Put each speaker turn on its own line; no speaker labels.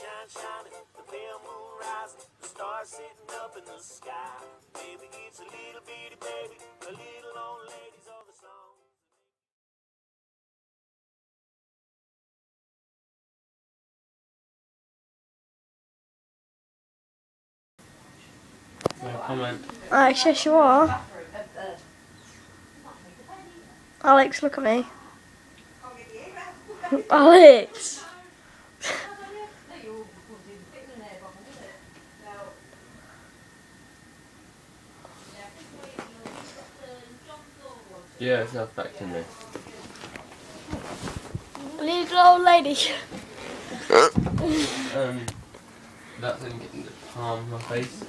sunshine shining, the pale moon rising, the stars sitting up in the sky. Baby, it's a little bitty baby, a little old lady's all the songs.
No comment.
Alex, yes you are. Alex, look at me. Alex!
Yeah, it's not affecting me.
Little old lady.
Um, that's him getting the palm of my face.